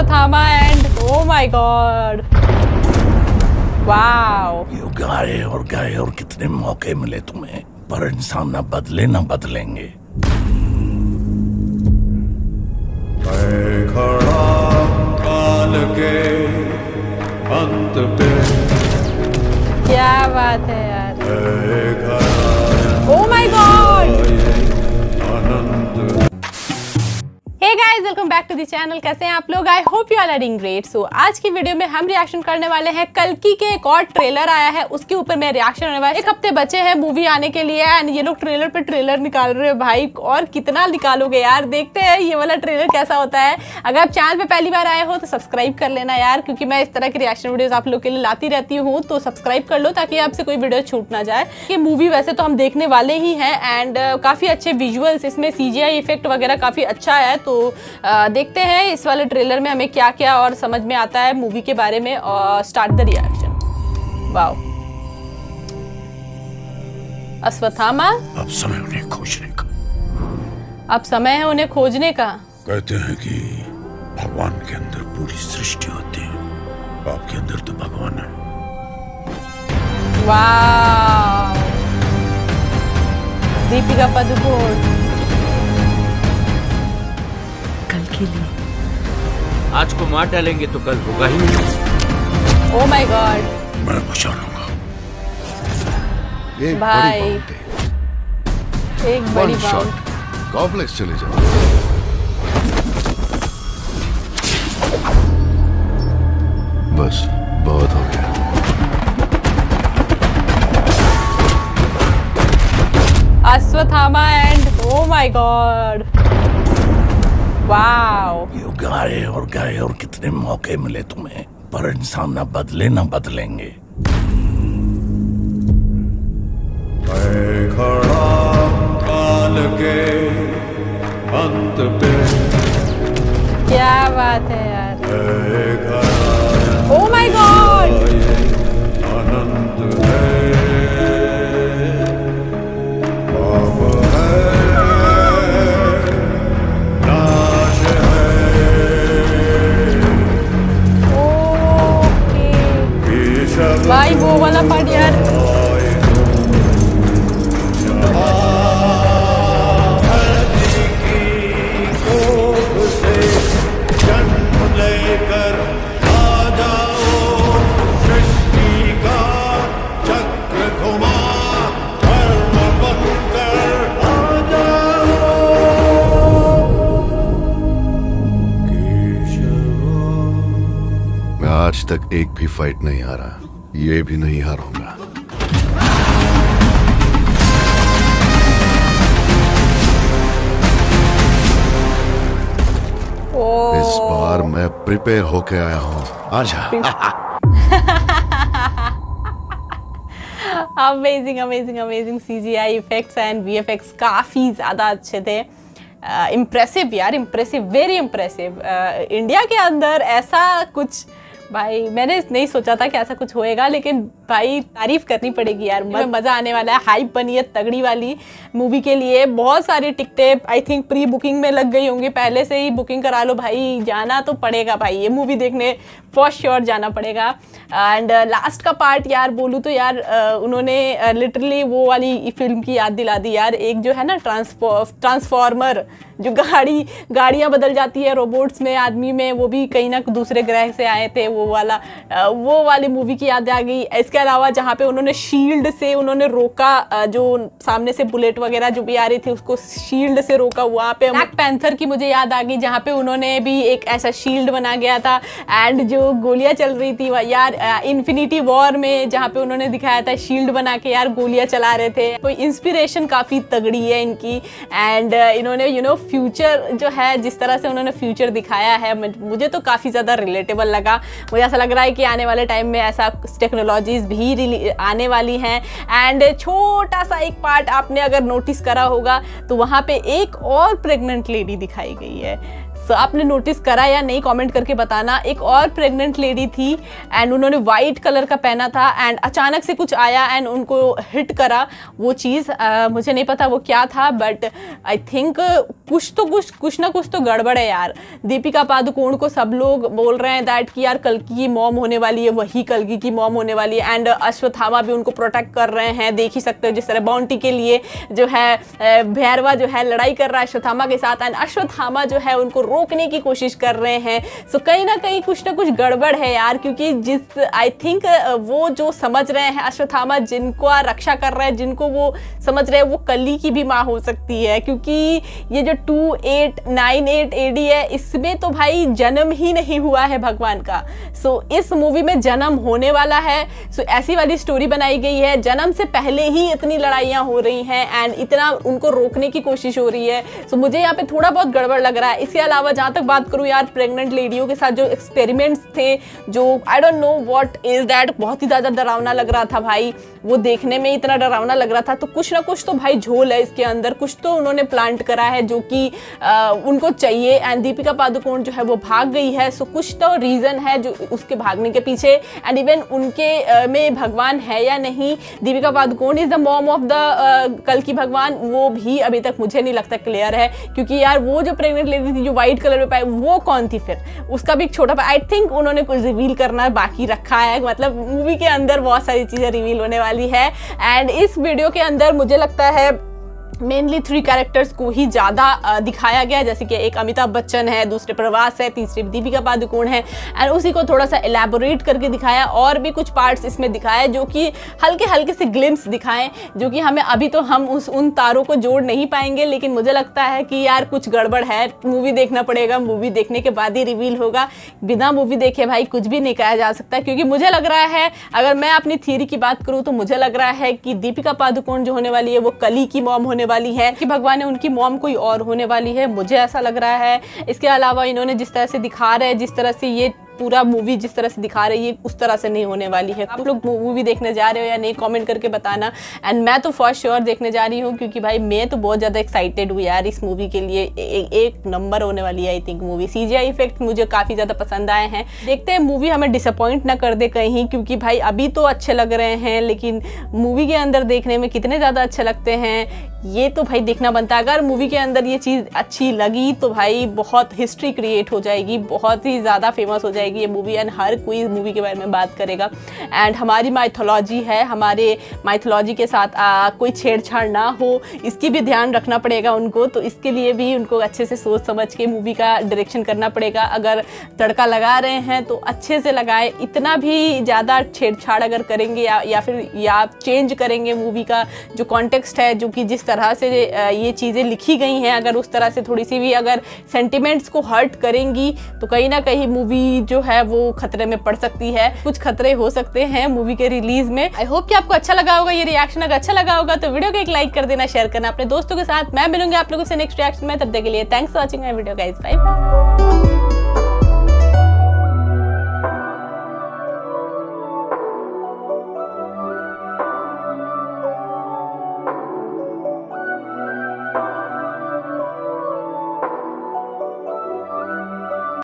Ashwathama and oh my god. Wow. यू गाए और गाए और कितने मौके मिले तुम्हें पर इंसान ना बदले ना बदलेंगे खड़ा काल के अंत पे क्या बात है यार welcome back to the channel कैसे हैं आप लोग? I hope you are doing great so आज की वीडियो में हम रिएक्शन करने वाले हैं कल्कि के एक और ट्रेलर आया है। उसके ऊपर मैं रिएक्शन होने वाला एक हफ़्ते बचे हैं मूवी आने के लिए एंड ये लोग ट्रेलर पे ट्रेलर निकाल रहे हैं। भाई, और कितना निकालोगे यार? देखते हैं ये वाला ट्रेलर कैसा होता है। अगर आप चैनल पे पहली बार आए हो तो सब्सक्राइब कर लेना यार, क्योंकि मैं इस तरह की रिएक्शन वीडियोस आप लोग के लिए लाती रहती हूँ तो सब्सक्राइब कर लो ताकि आपसे कोई वीडियो छूट ना जाए। ये मूवी वैसे तो हम देखने वाले ही हैं एंड काफ़ी अच्छे विजुअल्स इसमें सीजीआई इफ़ेक्ट वगैरह काफ़ी अच्छा है तो देखते हैं इस वाले ट्रेलर में हमें क्या क्या और समझ में आता है मूवी के बारे में और start the reaction wow Ashwatthama? अब समय उन्हें खोजने का। अब समय है उन्हें खोजने का। कहते हैं कि भगवान के अंदर पूरी सृष्टि होती है। आपके अंदर तो भगवान है। वाओ दीपिका पादुकोण। लिए आज को मार डालेंगे तो कल होगा ही नहीं। ओ माय गॉड मैं बचा लूँगा। एक भाई। एक बड़ी शॉट कॉम्प्लेक्स चले जाओ। बस बहुत हो गया। Ashwatthama and oh my god wow यू गाए और गाए और कितने मौके मिले तुम्हें पर इंसान ना बदले ना बदलेंगे। मैं खड़ा काल के अंत पे। क्या बात है यार। तक एक भी फाइट नहीं हारा। ये भी नहीं हारूँगा। इस बार मैं प्रिपेयर होके आया हूँ। आजा। Amazing amazing amazing C G I effects and V F X काफ़ी ज़्यादा अच्छे थे। इम्प्रेसिव यार इम्प्रेसिव वेरी इम्प्रेसिव इंडिया के अंदर ऐसा कुछ भाई मैंने नहीं सोचा था कि ऐसा कुछ होएगा लेकिन भाई तारीफ़ करनी पड़ेगी यार मज़ा आने वाला है हाइप बनी है तगड़ी वाली मूवी के लिए। बहुत सारी टिकटें आई थिंक प्री बुकिंग में लग गई होंगी पहले से ही बुकिंग करा लो भाई जाना तो पड़ेगा भाई ये मूवी देखने फॉर श्योर जाना पड़ेगा। एंड लास्ट का पार्ट यार बोलूँ तो यार uh, उन्होंने लिटरली वो वाली फ़िल्म की याद दिला दी यार। एक जो है ना ट्रांसफॉ ट्रांसफॉर्मर जो गाड़ी गाड़ियाँ बदल जाती है रोबोट्स में आदमी में वो भी कहीं ना दूसरे ग्रह से आए थे वो वाला वो वाली मूवी की याद आ गई। इसके अलावा जहाँ पे उन्होंने शील्ड से, उन्होंने रोका जो सामने से बुलेट वगैरह जो भी आ रही थी, उसको शील्ड से रोका वहाँ पे ब्लैक पैंथर की मुझे याद आ गई, जहाँ पे उन्होंने भी एक ऐसा शील्ड बना गया था। एंड जो गोलियाँ चल रही थी यार इन्फिनिटी वॉर में जहाँ पे उन्होंने दिखाया था शील्ड बना के यार गोलियाँ चला रहे थे। तो इंस्पिरेशन काफ़ी तगड़ी है इनकी। एंड इन्होंने यू नो फ्यूचर जो है, जिस तरह से उन्होंने फ्यूचर दिखाया है, मुझे तो काफ़ी ज़्यादा रिलेटेबल लगा। मुझे ऐसा लग रहा है कि आने वाले टाइम में ऐसा टेक्नोलॉजीज़ भी आने वाली हैं। एंड छोटा सा एक पार्ट आपने अगर नोटिस करा होगा तो वहाँ पे एक और प्रेग्नेंट लेडी दिखाई गई है। सो आपने नोटिस करा या नहीं कमेंट करके बताना। एक और प्रेग्नेंट लेडी थी एंड उन्होंने वाइट कलर का पहना था एंड अचानक से कुछ आया एंड उनको हिट करा। वो चीज़ मुझे नहीं पता वो क्या था बट आई थिंक कुछ तो कुछ कुछ ना कुछ तो गड़बड़ है यार। दीपिका पादुकोण को सब लोग बोल रहे हैं दैट कि यार कल्की की मॉम होने वाली है, वही कल्की की मॉम होने वाली है एंड अश्वत्थामा भी उनको प्रोटेक्ट कर रहे हैं, देख ही सकते हो जिस तरह बाउंटी के लिए जो है भैरवा जो है लड़ाई कर रहा है अश्वत्थामा के साथ एंड अश्वत्थामा जो है उनको रोकने की कोशिश कर रहे हैं। सो so, कहीं ना कहीं कुछ ना कुछ गड़बड़ है यार क्योंकि जिस आई थिंक वो जो समझ रहे हैं अश्वत्थामा जिनको रक्षा कर रहे हैं जिनको वो समझ रहे हैं वो कली की भी माँ हो सकती है। क्योंकि ये जो two eight nine eight A D है इसमें तो भाई जन्म ही नहीं हुआ है भगवान का। सो so, इस मूवी में जन्म होने वाला है। सो so, ऐसी वाली स्टोरी बनाई गई है। जन्म से पहले ही इतनी लड़ाइयाँ हो रही हैं एंड इतना उनको रोकने की कोशिश हो रही है। सो so, मुझे यहाँ पे थोड़ा बहुत गड़बड़ लग रहा है। इसके अलावा जहाँ तक बात करूँ यार प्रेग्नेंट लेडियों के साथ जो एक्सपेरिमेंट्स थे, जो I don't know what is that बहुत ही ज़्यादा डरावना लग रहा था भाई। वो देखने में इतना डरावना लग रहा था। तो कुछ ना कुछ तो भाई झोल है इसके अंदर। कुछ तो उन्होंने प्लांट करा है जो कि उनको चाहिए। एंड दीपिका पादुकोण जो है वो भाग गई है। सो कुछ तो रीज़न है जो उसके भागने के पीछे। एंड इवन उनके में भगवान है या नहीं, Deepika Padukone is the mom of the कल की भगवान। वो भी अभी तक मुझे नहीं लगता क्लियर है। क्योंकि यार वो जो प्रेगनेंट लेडी थी, जो व्हाइट कलर में पाए, वो कौन थी फिर? उसका भी एक छोटा आई थिंक उन्होंने कुछ रिवील करना बाकी रखा है मतलब मूवी के अंदर बहुत सारी चीज़ें रिवील होने वाली है। एंड इस वीडियो के अंदर मुझे लगता है मेनली थ्री कैरेक्टर्स को ही ज़्यादा दिखाया गया जैसे कि एक अमिताभ बच्चन है, दूसरे प्रवास है, तीसरी दीपिका पादुकोण है। एंड उसी को थोड़ा सा एलेबोरेट करके दिखाया और भी कुछ पार्ट्स इसमें दिखाया जो कि हल्के हल्के से ग्लिम्स दिखाएँ, जो कि हमें अभी तो हम उस, उन तारों को जोड़ नहीं पाएँगे, लेकिन मुझे लगता है कि यार कुछ गड़बड़ है। मूवी देखना पड़ेगा मूवी देखने के बाद ही रिवील होगा। बिना मूवी देखे भाई कुछ भी नहीं कहा जा सकता क्योंकि मुझे लग रहा है, अगर मैं अपनी थीरी की बात करूँ तो मुझे लग रहा है कि दीपिका पादुकोण जो होने वाली है, वो कली की मॉम होने वाली है कि भगवान ने उनकी मॉम कोई और होने वाली है मुझे ऐसा लग रहा है। इसके अलावा इन्होंने जिस तरह से दिखा रहे हैं जिस तरह से ये पूरा मूवी जिस तरह से दिखा रही है उस तरह से नहीं होने वाली है। आप लोग मूवी देखने जा रहे हो या नहीं कमेंट करके बताना। एंड मैं तो फ़र्स्ट श्योर देखने जा रही हूँ क्योंकि भाई मैं तो बहुत ज़्यादा एक्साइटेड हूँ यार इस मूवी के लिए। ए, एक नंबर होने वाली है I think movie CGI effect मुझे काफ़ी ज़्यादा पसंद आए हैं। देखते हैं मूवी हमें डिसअपॉइंट ना कर दे कहीं क्योंकि भाई अभी तो अच्छे लग रहे हैं लेकिन मूवी के अंदर देखने में कितने ज़्यादा अच्छे लगते हैं। ये तो भाई देखना बनता है। अगर मूवी के अंदर ये चीज़ अच्छी लगी तो भाई बहुत हिस्ट्री क्रिएट हो जाएगी बहुत ही ज़्यादा फ़ेमस हो जाएगी ये मूवी एंड हर कोई मूवी के बारे में बात करेगा। एंड हमारी माइथोलॉजी है हमारे माइथोलॉजी के साथ आ, कोई छेड़छाड़ ना हो इसकी भी ध्यान रखना पड़ेगा उनको तो इसके लिए भी उनको अच्छे से सोच समझ के मूवी का डायरेक्शन करना पड़ेगा। अगर तड़का लगा रहे हैं तो अच्छे से लगाए इतना भी ज़्यादा छेड़छाड़ अगर करेंगे या या फिर या चेंज करेंगे मूवी का जो कॉन्टेक्स्ट है जो कि जिस तरह से ये चीज़ें लिखी गई हैं। अगर उस तरह से थोड़ी सी भी अगर सेंटिमेंट्स को हर्ट करेंगी तो कहीं ना कहीं मूवी जो है वो खतरे में पड़ सकती है। कुछ खतरे हो सकते हैं मूवी के रिलीज़ में। आई होप कि आपको अच्छा लगा होगा, ये रिएक्शन अगर अच्छा लगा होगा तो वीडियो को एक लाइक कर देना शेयर करना अपने दोस्तों के साथ। मैं मिलूँगी आप लोगों से नेक्स्ट रिएक्शन में, तब तक के लिए thanks for watching my video guys bye